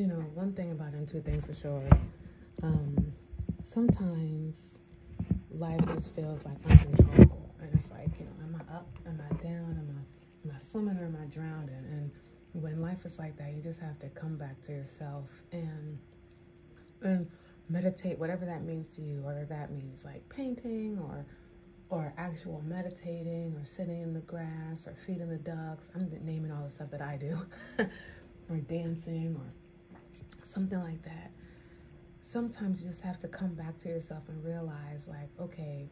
you know, one thing about them, two things for sure. Um, sometimes life just feels like uncontrollable, and it's like, you know, am I up? Am I down? Am I am I swimming or am I drowning? And when life is like that, you just have to come back to yourself and and meditate, whatever that means to you, whether that means like painting or or actual meditating or sitting in the grass or feeding the ducks. I'm naming all the stuff that I do, or dancing or something like that. Sometimes you just have to come back to yourself and realize, like, okay,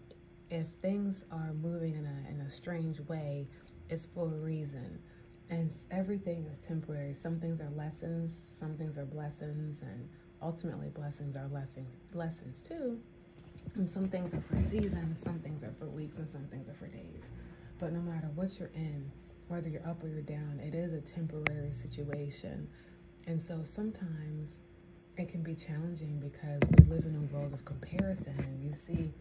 if things are moving in a in a strange way, it's for a reason. And everything is temporary. Some things are lessons, some things are blessings, and ultimately blessings are lessons lessons too. And some things are for seasons, some things are for weeks, and some things are for days. But no matter what you're in, whether you're up or you're down, it is a temporary situation. And so sometimes it can be challenging because we live in a world of comparison you see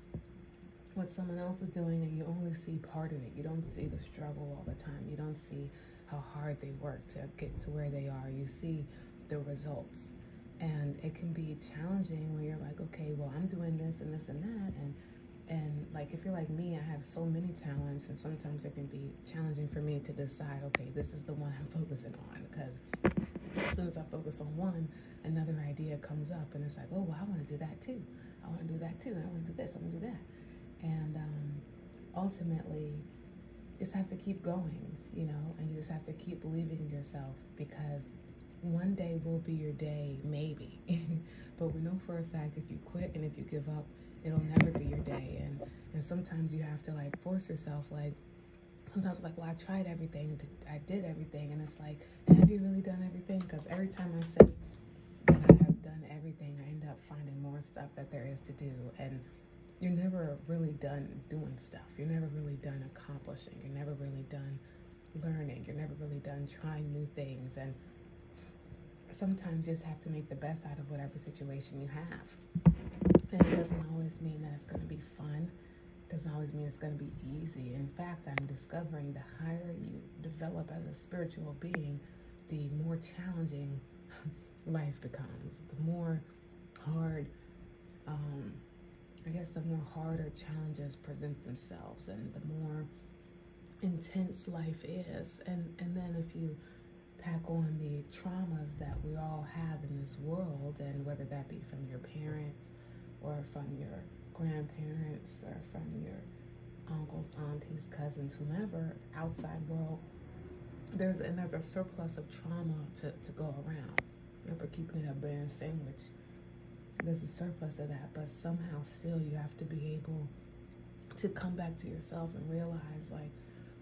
what someone else is doing and you only see part of it. You don't see the struggle all the time. You don't see how hard they work to get to where they are. You see the results. And it can be challenging when you're like, okay, well, I'm doing this and this and that. And, and like, if you're like me, I have so many talents and sometimes it can be challenging for me to decide, okay, this is the one I'm focusing on because as soon as I focus on one, another idea comes up, and it's like, oh, well, I want to do that too. I want to do that too. I want to do this. I want to do that. And um, ultimately, just have to keep going, you know, and you just have to keep believing in yourself because one day will be your day, maybe. but we know for a fact if you quit and if you give up, it'll never be your day. And and sometimes you have to like force yourself, like sometimes like, well, I tried everything, I did everything, and it's like, have you really done everything? Because every time I say that I have done everything, I end up finding more stuff that there is to do, and you're never really done doing stuff. You're never really done accomplishing. You're never really done learning. You're never really done trying new things, and sometimes you just have to make the best out of whatever situation you have. And it doesn't always mean that it's going to be fun doesn't always mean it's going to be easy. In fact, I'm discovering the higher you develop as a spiritual being, the more challenging life becomes. The more hard, um, I guess, the more harder challenges present themselves, and the more intense life is. And and then if you pack on the traumas that we all have in this world, and whether that be from your parents or from your grandparents or from your uncles, aunties, cousins, whomever, outside world, there's and there's a surplus of trauma to, to go around. Remember keeping it a brand sandwich. There's a surplus of that, but somehow still you have to be able to come back to yourself and realize like,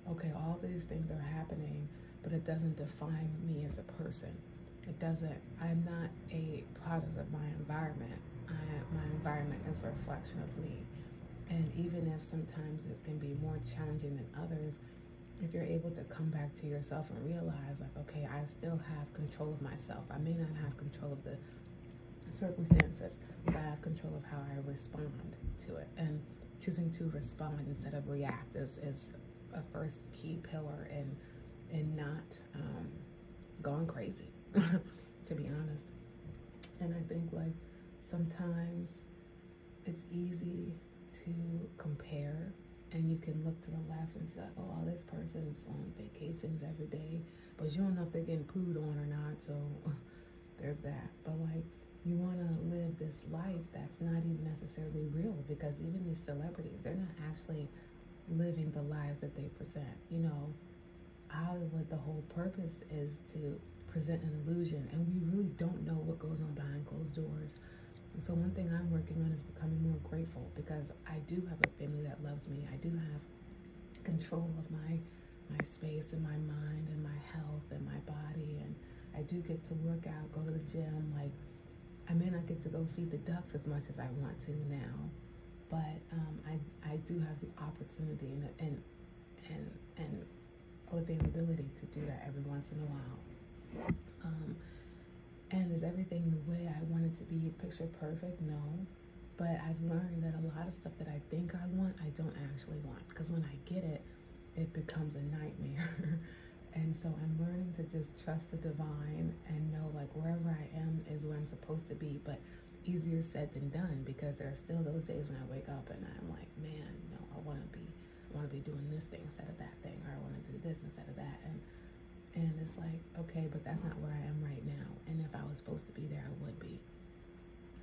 okay, all these things are happening, but it doesn't define me as a person. It doesn't I'm not a product of my environment. I, my environment is a reflection of me. And even if sometimes it can be more challenging than others, if you're able to come back to yourself and realize, like, okay, I still have control of myself. I may not have control of the circumstances, but I have control of how I respond to it. And choosing to respond instead of react is, is a first key pillar in in not um, going crazy, to be honest. And I think like sometimes it's easy to compare and you can look to the left and say, oh, this person's on vacations every day, but you don't know if they're getting pooed on or not, so there's that. But like, you want to live this life that's not even necessarily real because even these celebrities, they're not actually living the lives that they present. You know, Hollywood, the whole purpose is to present an illusion, and we really don't know what goes on behind closed doors. So one thing I'm working on is becoming more grateful because I do have a family that loves me. I do have control of my my space and my mind and my health and my body and I do get to work out, go to the gym. Like I may not get to go feed the ducks as much as I want to now, but um, I I do have the opportunity and and and and availability to do that every once in a while. Um, and is everything the way I want it to be picture perfect? No. But I've learned that a lot of stuff that I think I want, I don't actually want. Because when I get it, it becomes a nightmare. and so I'm learning to just trust the divine and know, like, wherever I am is where I'm supposed to be, but easier said than done because there are still those days when I wake up and I'm like, man, no, I want to be, I want to be doing this thing instead of that thing, or I want to do this instead of that, and and it's like, okay, but that's not where I am right now, and if I was supposed to be there, I would be,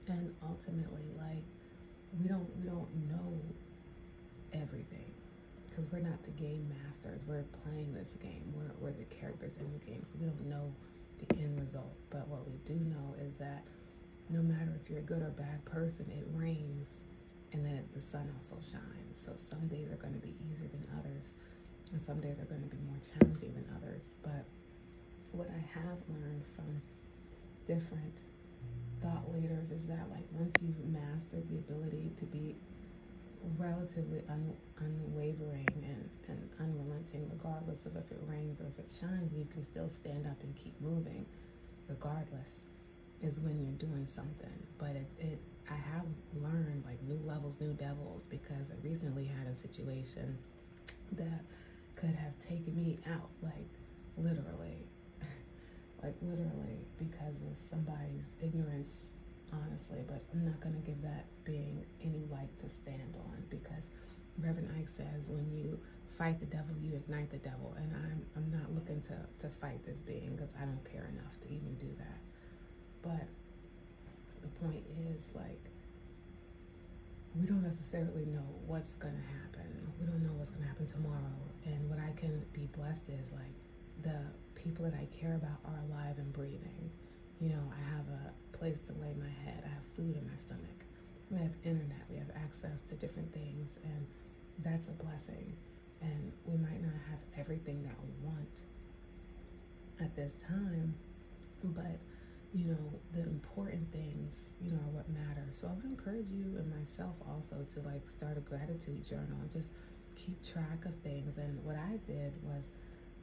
and ultimately, like, we don't we don't know everything because we're not the game masters. We're playing this game. We're, we're the characters in the game, so we don't know the end result. But what we do know is that no matter if you're a good or bad person, it rains and then the sun also shines. So some days are going to be easier than others, and some days are going to be more challenging than others. But what I have learned from different thought leaders is that like once you've mastered the ability to be relatively un, unwavering and, and unrelenting, regardless of if it rains or if it shines, you can still stand up and keep moving, regardless, is when you're doing something. But it, it I have learned like new levels, new devils, because I recently had a situation that could have taken me out, like literally, like literally, because of somebody's ignorance honestly, but I'm not going to give that being any light to stand on because Reverend Ike says when you fight the devil, you ignite the devil. And I'm, I'm not looking to, to fight this being because I don't care enough to even do that. But the point is, like, we don't necessarily know what's going to happen. We don't know what's going to happen tomorrow. And what I can be blessed is, like, the people that I care about are alive and breathing. You know, I have a place to lay my head. I have food in my stomach. We have internet. We have access to different things, and that's a blessing. And we might not have everything that we want at this time, but you know, the important things, you know, are what matter. So I would encourage you and myself also to like start a gratitude journal and just keep track of things. And what I did was,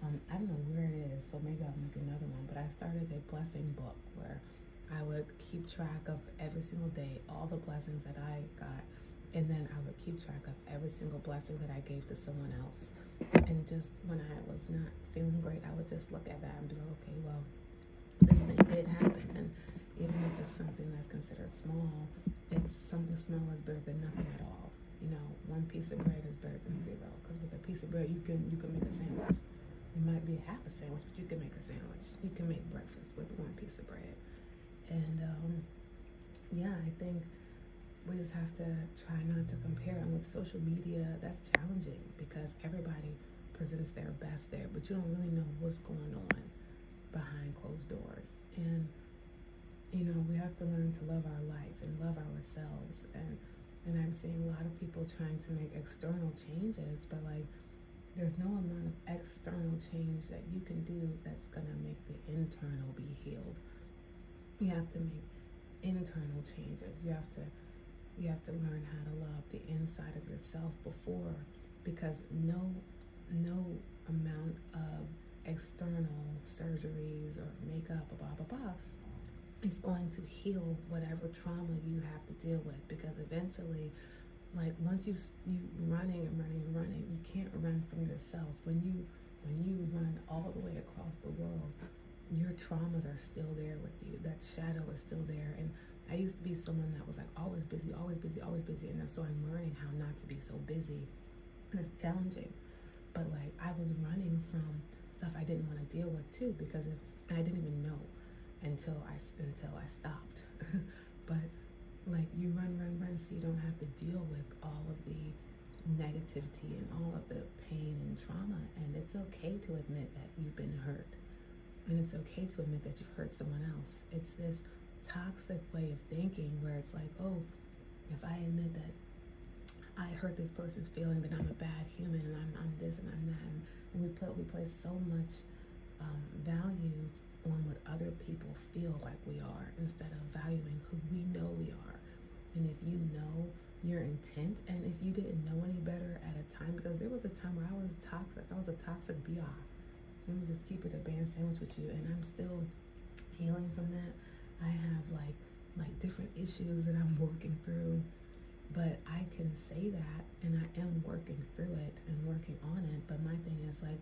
um, I don't know where it is, so maybe I'll make another one, but I started a blessing book where I would keep track of every single day all the blessings that I got, and then I would keep track of every single blessing that I gave to someone else. And just when I was not feeling great, I would just look at that and be like, okay, well, this thing did happen. And even if it's something that's considered small, it's something small is better than nothing at all. You know, one piece of bread is better than zero. Because with a piece of bread, you can you can make a sandwich. It might be half a sandwich, but you can make a sandwich. You can make breakfast with one piece of bread. And um, yeah, I think we just have to try not to compare. And with social media, that's challenging because everybody presents their best there, but you don't really know what's going on behind closed doors. And you know, we have to learn to love our life and love ourselves. And and I'm seeing a lot of people trying to make external changes, but like there's no amount of external change that you can do that's gonna make the internal be healed you have to make internal changes. You have to you have to learn how to love the inside of yourself before because no no amount of external surgeries or makeup blah blah blah is going to heal whatever trauma you have to deal with because eventually like once you you running and running and running you can't run from yourself when you when you run all the way across the world your traumas are still there with you. That shadow is still there. And I used to be someone that was like always busy, always busy, always busy. And so I'm learning how not to be so busy. And it's challenging. But like I was running from stuff I didn't want to deal with too because if, I didn't even know until I until I stopped. but like you run, run, run, so you don't have to deal with all of the negativity and all of the pain and trauma. And it's okay to admit that you've been hurt and it's okay to admit that you've hurt someone else. It's this toxic way of thinking where it's like, oh, if I admit that I hurt this person's feeling, that I'm a bad human and I'm, I'm this and I'm that. And, we put we place so much um, value on what other people feel like we are instead of valuing who we know we are. And if you know your intent, and if you didn't know any better at a time, because there was a time where I was toxic, I was a toxic BR let me just keep it a band sandwich with you and i'm still healing from that. I have like like different issues that i'm working through but i can say that and i am working through it and working on it but my thing is like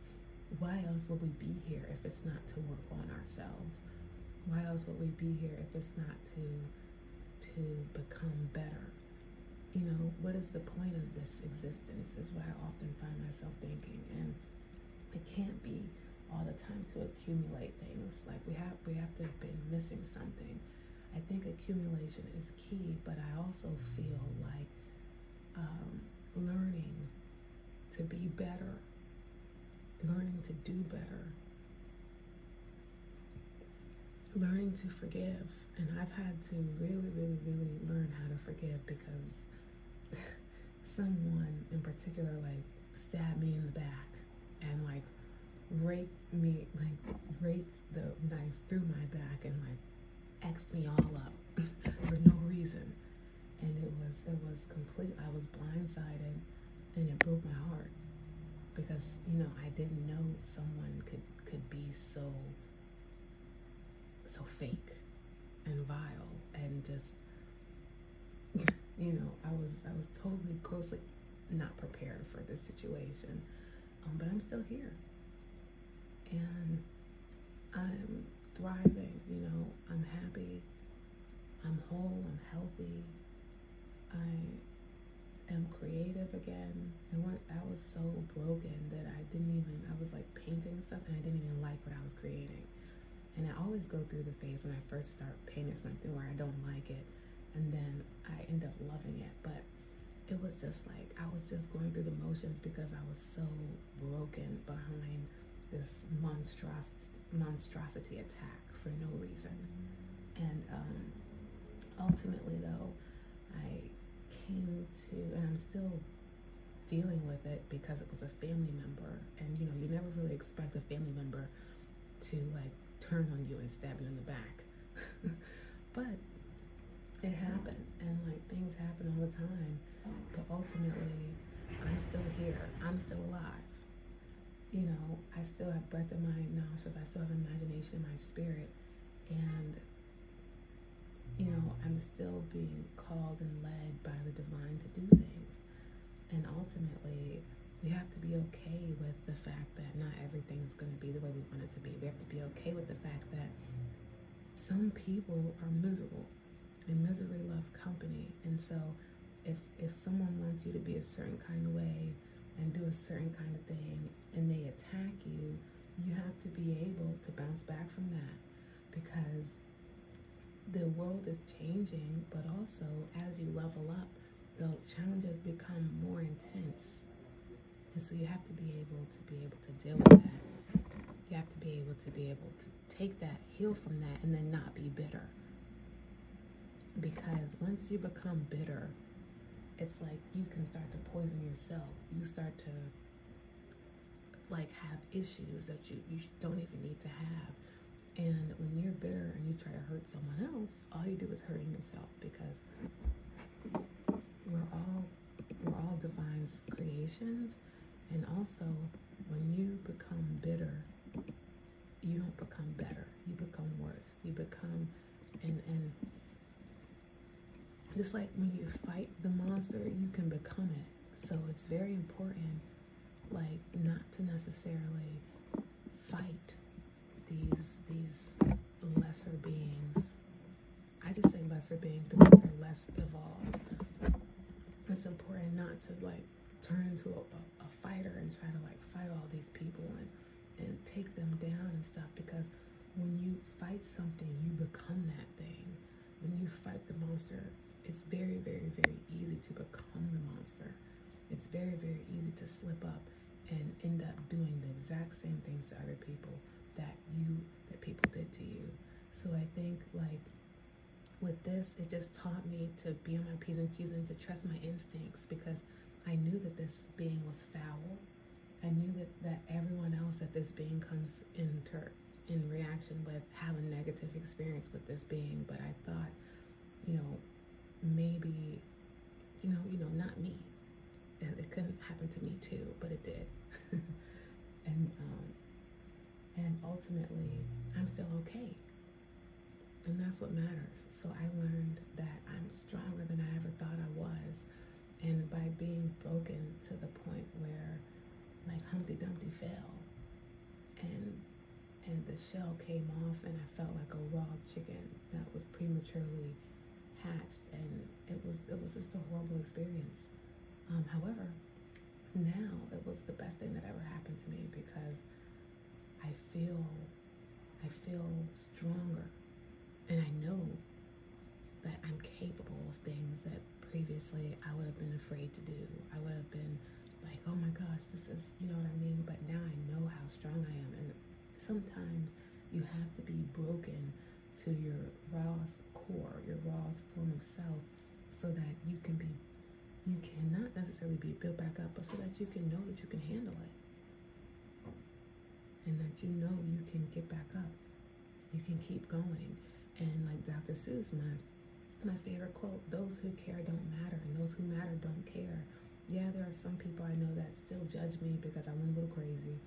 why else would we be here if it's not to work on ourselves why else would we be here if it's not to to become better? You know, what is the point of this existence is what I often find myself thinking. And it can't be all the time to accumulate things. Like we have we have to have been missing something. I think accumulation is key, but I also feel like um, learning to be better, learning to do better, learning to forgive. And I've had to really, really, really learn how to forgive because someone in particular like stabbed me in the back and like raped me, like raped the knife through my back and like X'd me all up for no reason. And it was, it was complete, I was blindsided and it broke my heart because, you know, I didn't know someone could, could be so, so fake and vile and just, you know, I was, I was totally grossly not prepared for this situation. Um, but I'm still here and I'm thriving, you know, I'm happy, I'm whole, I'm healthy, I am creative again. And when I was so broken that I didn't even, I was like painting stuff and I didn't even like what I was creating. And I always go through the phase when I first start painting something where I don't like it and then I end up loving it. But it was just like I was just going through the motions because I was so broken behind this monstrosity, monstrosity attack for no reason. And um, ultimately, though, I came to, and I'm still dealing with it because it was a family member. And you know, you never really expect a family member to like turn on you and stab you in the back. but it happened, and like things happen all the time. But ultimately, I'm still here. I'm still alive you know, I still have breath in my nostrils. I still have imagination in my spirit. And, you know, I'm still being called and led by the divine to do things. And ultimately, we have to be okay with the fact that not everything is going to be the way we want it to be. We have to be okay with the fact that some people are miserable and misery loves company. And so if, if someone wants you to be a certain kind of way, and do a certain kind of thing and they attack you, you have to be able to bounce back from that because the world is changing, but also as you level up, the challenges become more intense. And so you have to be able to be able to deal with that. You have to be able to be able to take that, heal from that, and then not be bitter. Because once you become bitter, it's like you can start to poison yourself. You start to like have issues that you, you don't even need to have. And when you're bitter and you try to hurt someone else, all you do is hurting yourself because we're all we're all divine's creations. And also when you become bitter, you don't become better. You become worse. You become and and just like when you fight the monster, you can become it. So it's very important, like, not to necessarily fight these these lesser beings. I just say lesser beings because they're less evolved. It's important not to like turn into a, a, a fighter and try to like fight all these people and and take them down and stuff because when you fight something, you become that thing. When you fight the monster, it's very, very, very easy to become the monster. It's very, very easy to slip up and end up doing the exact same things to other people that you that people did to you. So I think like with this, it just taught me to be on my P's and Q's and to trust my instincts because I knew that this being was foul. I knew that, that everyone else that this being comes into in reaction with have a negative experience with this being, but I thought, you know, maybe, you know, you know, not me. It, it couldn't happen to me too, but it did. and um, and ultimately, I'm still okay. And that's what matters. So I learned that I'm stronger than I ever thought I was. And by being broken to the point where like Humpty Dumpty fell and and the shell came off, and I felt like a raw chicken that was prematurely hatched, and it was it was just a horrible experience. Um, however, now it was the best thing that ever happened to me because I feel I feel stronger, and I know that I'm capable of things that previously I would have been afraid to do. I would have been like, oh my gosh, this is, you know what I mean? But now I know how strong I am. And sometimes you have to be broken to your rawest core, your rawest form of self, so that you can be, you cannot necessarily be built back up, but so that you can know that you can handle it. And that you know you can get back up. You can keep going. And like Dr. Seuss, my my favorite quote, those who care don't matter, and those who matter don't care. Yeah, there are some people I know that still judge me because I'm a little crazy.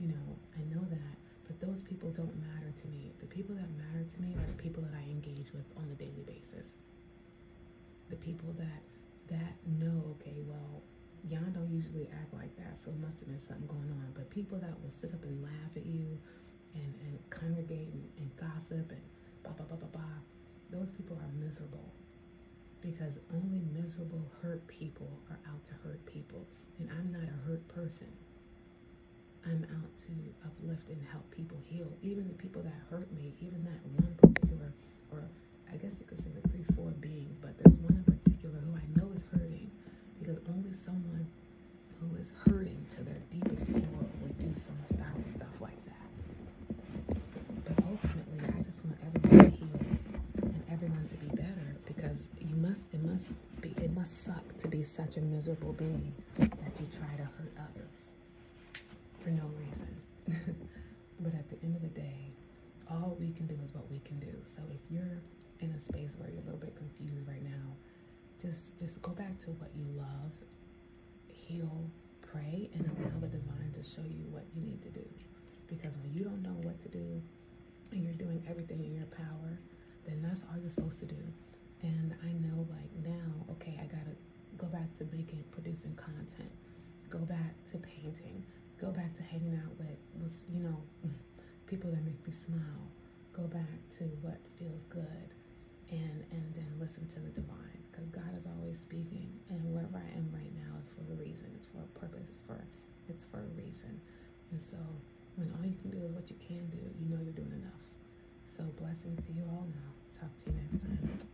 You know, I know that. But those people don't matter to me. The people that matter to me are the people that I engage with on a daily basis. The people that that know, okay, well, y'all don't usually act like that, so it must have been something going on. But people that will sit up and laugh at you and, and congregate and, and gossip and blah blah blah blah blah those people are miserable because only miserable hurt people are out to hurt people. And i'm not a hurt person. I'm out to uplift and help people heal. Even the people that hurt me even that one particular or i guess you could say the three four beings but there's one in particular who i know is hurting because only someone who is hurting to their deepest core would do some foul stuff like that but ultimately i just want everyone to heal everyone to be better because you must it must be it must suck to be such a miserable being that you try to hurt others for no reason. But at the end of the day all we can do is what we can do. So if you're in a space where you're a little bit confused right now just just go back to what you love heal pray and allow the divine to show you what you need to do. Because when you don't know what to do and you're doing everything in your power then that's all you're supposed to do. And I know like now, okay, I gotta go back to making, producing content, go back to painting, go back to hanging out with, with you know, people that make me smile, go back to what feels good, and and then listen to the divine, because God is always speaking, and wherever I am right now is for a reason, it's for a purpose, it's for it's for a reason, and so when all you can do is what you can do, you know you're doing enough. So blessings to you all now. Talk to you next time.